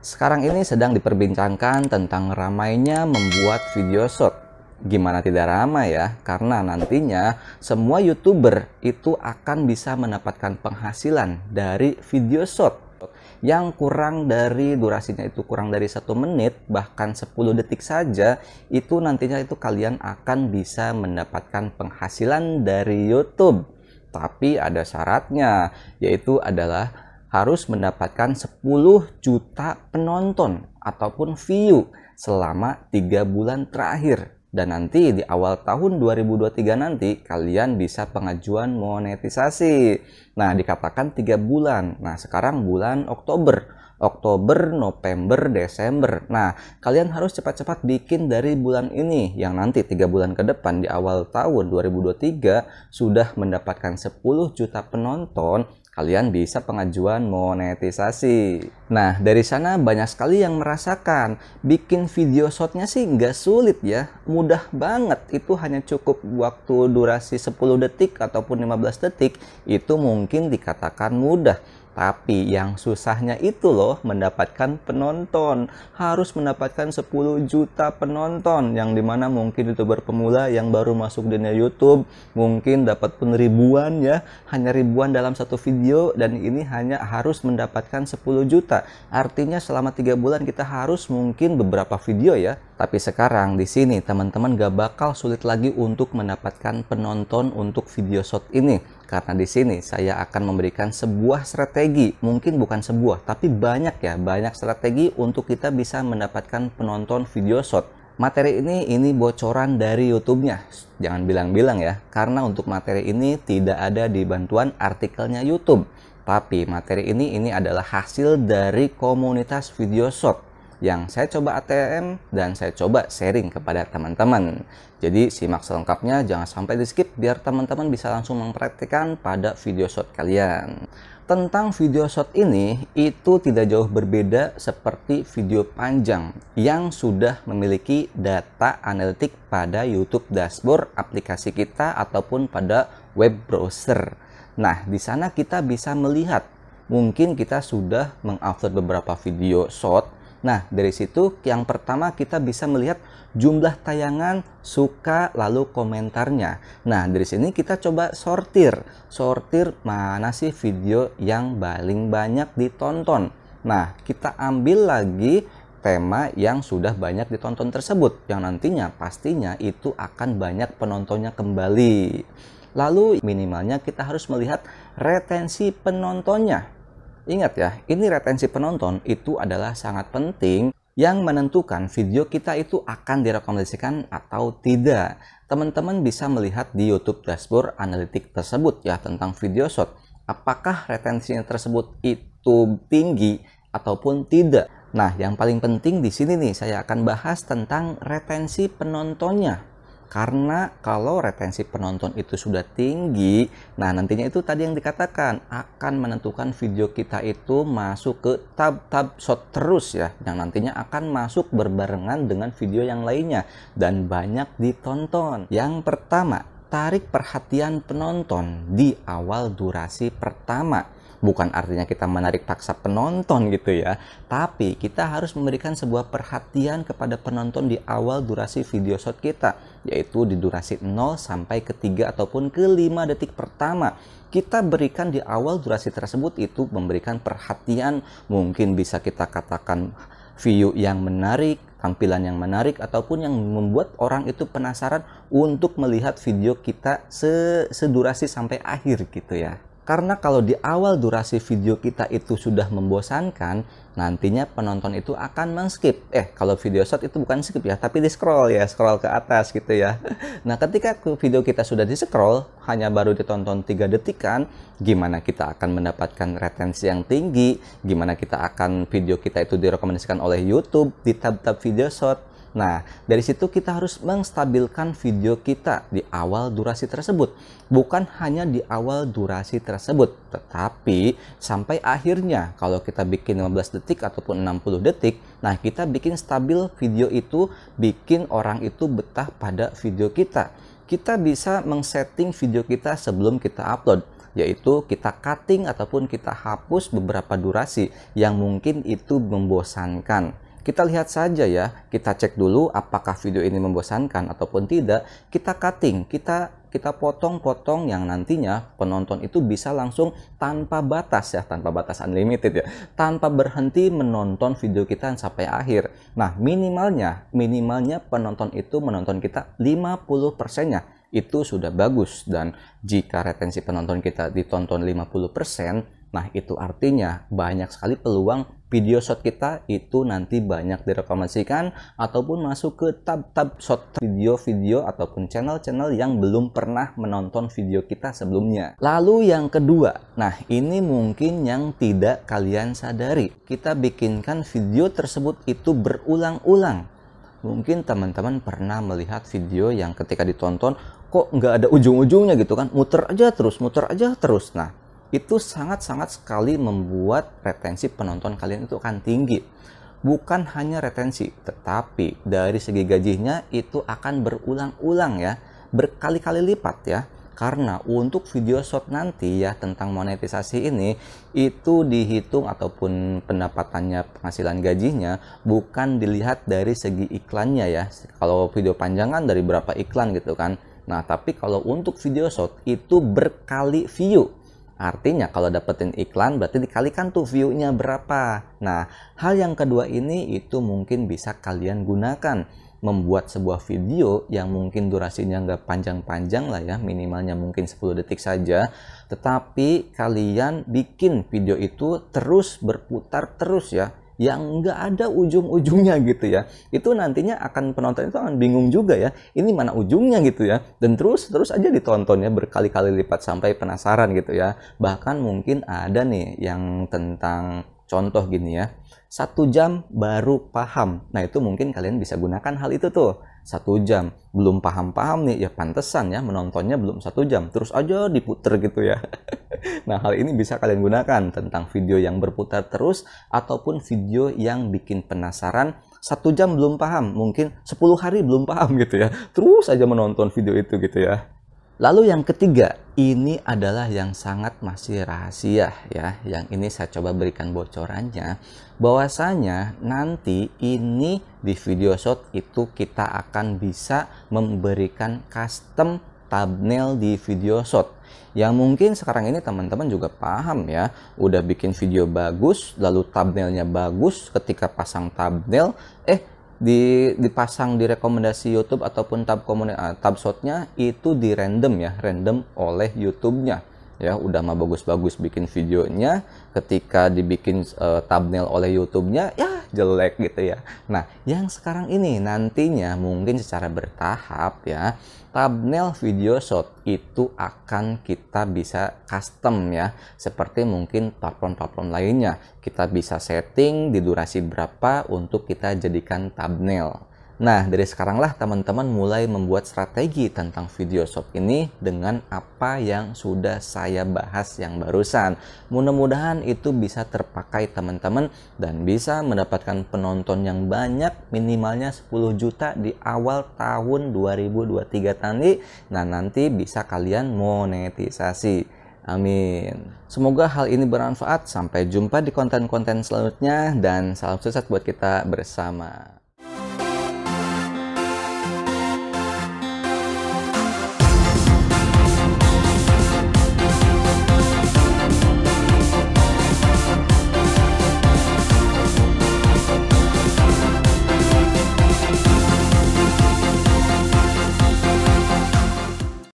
Sekarang ini sedang diperbincangkan tentang ramainya membuat video shot. Gimana tidak ramai ya? Karena nantinya semua YouTuber itu akan bisa mendapatkan penghasilan dari video shot yang kurang dari durasinya itu kurang dari satu menit bahkan 10 detik saja itu nantinya itu kalian akan bisa mendapatkan penghasilan dari YouTube tapi ada syaratnya yaitu adalah harus mendapatkan 10 juta penonton ataupun view selama tiga bulan terakhir. Dan nanti di awal tahun 2023 nanti kalian bisa pengajuan monetisasi. Nah dikatakan tiga bulan. Nah sekarang bulan Oktober. Oktober, November, Desember. Nah, kalian harus cepat-cepat bikin dari bulan ini. Yang nanti tiga bulan ke depan di awal tahun 2023 sudah mendapatkan 10 juta penonton kalian bisa pengajuan monetisasi. Nah, dari sana banyak sekali yang merasakan bikin video shotnya sih nggak sulit ya, mudah banget. Itu hanya cukup waktu durasi 10 detik ataupun 15 detik, itu mungkin dikatakan mudah. Tapi yang susahnya itu loh mendapatkan penonton. Harus mendapatkan 10 juta penonton yang di mana mungkin youtuber pemula yang baru masuk dunia YouTube mungkin dapat pun ribuan ya, hanya ribuan dalam satu video dan ini hanya harus mendapatkan 10 juta. Artinya selama tiga bulan kita harus mungkin beberapa video ya. Tapi sekarang di sini teman-teman gak bakal sulit lagi untuk mendapatkan penonton untuk video shot ini karena di sini saya akan memberikan sebuah strategi, mungkin bukan sebuah, tapi banyak ya, banyak strategi untuk kita bisa mendapatkan penonton video shot. Materi ini ini bocoran dari YouTube-nya. Jangan bilang-bilang ya, karena untuk materi ini tidak ada di bantuan artikelnya YouTube. Tapi materi ini ini adalah hasil dari komunitas video shot yang saya coba ATM dan saya coba sharing kepada teman-teman. Jadi simak selengkapnya, jangan sampai di skip biar teman-teman bisa langsung mempraktikkan pada video shot kalian. Tentang video shot ini, itu tidak jauh berbeda seperti video panjang yang sudah memiliki data analitik pada YouTube dashboard aplikasi kita ataupun pada web browser. Nah, di sana kita bisa melihat mungkin kita sudah mengupload beberapa video shot Nah, dari situ yang pertama kita bisa melihat jumlah tayangan, suka, lalu komentarnya. Nah, dari sini kita coba sortir. Sortir mana sih video yang paling banyak ditonton. Nah, kita ambil lagi tema yang sudah banyak ditonton tersebut. Yang nantinya pastinya itu akan banyak penontonnya kembali. Lalu minimalnya kita harus melihat retensi penontonnya. Ingat ya, ini retensi penonton itu adalah sangat penting yang menentukan video kita itu akan direkomendasikan atau tidak. Teman-teman bisa melihat di YouTube dashboard analitik tersebut ya tentang video shot. Apakah retensinya tersebut itu tinggi ataupun tidak. Nah, yang paling penting di sini nih saya akan bahas tentang retensi penontonnya. Karena kalau retensi penonton itu sudah tinggi, nah nantinya itu tadi yang dikatakan akan menentukan video kita itu masuk ke tab-tab shot terus ya, yang nantinya akan masuk berbarengan dengan video yang lainnya dan banyak ditonton. Yang pertama, tarik perhatian penonton di awal durasi pertama bukan artinya kita menarik paksa penonton gitu ya. Tapi kita harus memberikan sebuah perhatian kepada penonton di awal durasi video shot kita yaitu di durasi 0 sampai ke 3 ataupun ke 5 detik pertama. Kita berikan di awal durasi tersebut itu memberikan perhatian. Mungkin bisa kita katakan view yang menarik tampilan yang menarik ataupun yang membuat orang itu penasaran untuk melihat video kita sedurasi sampai akhir gitu ya karena kalau di awal durasi video kita itu sudah membosankan, nantinya penonton itu akan men-skip. Eh, kalau video shot itu bukan skip ya, tapi di scroll ya, scroll ke atas gitu ya. Nah, ketika video kita sudah di scroll, hanya baru ditonton 3 detik kan, gimana kita akan mendapatkan retensi yang tinggi, gimana kita akan video kita itu direkomendasikan oleh YouTube di tab-tab video shot, Nah, dari situ kita harus menstabilkan video kita di awal durasi tersebut. Bukan hanya di awal durasi tersebut, tetapi sampai akhirnya kalau kita bikin 15 detik ataupun 60 detik, nah kita bikin stabil video itu, bikin orang itu betah pada video kita. Kita bisa mengsetting video kita sebelum kita upload yaitu kita cutting ataupun kita hapus beberapa durasi yang mungkin itu membosankan. Kita lihat saja ya, kita cek dulu apakah video ini membosankan ataupun tidak. Kita cutting, kita kita potong-potong yang nantinya penonton itu bisa langsung tanpa batas ya, tanpa batas unlimited ya, tanpa berhenti menonton video kita sampai akhir. Nah, minimalnya, minimalnya penonton itu menonton kita 50 persennya itu sudah bagus dan jika retensi penonton kita ditonton 50% Nah, itu artinya banyak sekali peluang video shot kita itu nanti banyak direkomendasikan ataupun masuk ke tab-tab shot video-video ataupun channel-channel yang belum pernah menonton video kita sebelumnya. Lalu yang kedua, nah ini mungkin yang tidak kalian sadari. Kita bikinkan video tersebut itu berulang-ulang. Mungkin teman-teman pernah melihat video yang ketika ditonton kok nggak ada ujung-ujungnya gitu kan, muter aja terus, muter aja terus. Nah, itu sangat-sangat sekali membuat retensi penonton kalian itu akan tinggi. Bukan hanya retensi, tetapi dari segi gajinya itu akan berulang-ulang ya, berkali-kali lipat ya. Karena untuk video shot nanti ya tentang monetisasi ini itu dihitung ataupun pendapatannya penghasilan gajinya bukan dilihat dari segi iklannya ya. Kalau video panjangan dari berapa iklan gitu kan. Nah, tapi kalau untuk video shot itu berkali view Artinya kalau dapetin iklan berarti dikalikan tuh view-nya berapa. Nah, hal yang kedua ini itu mungkin bisa kalian gunakan. Membuat sebuah video yang mungkin durasinya nggak panjang-panjang lah ya minimalnya mungkin 10 detik saja. Tetapi kalian bikin video itu terus berputar terus ya yang nggak ada ujung-ujungnya gitu ya. Itu nantinya akan penonton itu akan bingung juga ya ini mana ujungnya gitu ya. Dan terus terus aja ditontonnya berkali-kali lipat sampai penasaran gitu ya. Bahkan mungkin ada nih yang tentang contoh gini ya. Satu jam baru paham. Nah itu mungkin kalian bisa gunakan hal itu tuh. Satu jam. Belum paham-paham nih ya pantesan ya menontonnya belum satu jam. Terus aja diputer gitu ya nah hal ini bisa kalian gunakan tentang video yang berputar terus ataupun video yang bikin penasaran satu jam belum paham mungkin 10 hari belum paham gitu ya terus aja menonton video itu gitu ya Lalu yang ketiga, ini adalah yang sangat masih rahasia ya. Yang ini saya coba berikan bocorannya. Bahwasanya nanti ini di video shot itu kita akan bisa memberikan custom thumbnail di video shot. Yang mungkin sekarang ini teman-teman juga paham ya. Udah bikin video bagus, lalu thumbnailnya bagus. Ketika pasang thumbnail, eh di dipasang di rekomendasi YouTube ataupun tab komunitas tab shotnya itu di random ya random oleh YouTube-nya ya udah mah bagus-bagus bikin videonya ketika dibikin uh, thumbnail oleh YouTube-nya ya jelek gitu ya. Nah yang sekarang ini nantinya mungkin secara bertahap ya thumbnail video shot itu akan kita bisa custom ya seperti mungkin platform-platform lainnya. Kita bisa setting di durasi berapa untuk kita jadikan thumbnail Nah, dari sekaranglah teman-teman mulai membuat strategi tentang video shop ini dengan apa yang sudah saya bahas yang barusan. Mudah-mudahan itu bisa terpakai teman-teman dan bisa mendapatkan penonton yang banyak minimalnya 10 juta di awal tahun 2023 nanti. Nah, nanti bisa kalian monetisasi. Amin. Semoga hal ini bermanfaat. Sampai jumpa di konten-konten selanjutnya dan salam sukses buat kita bersama.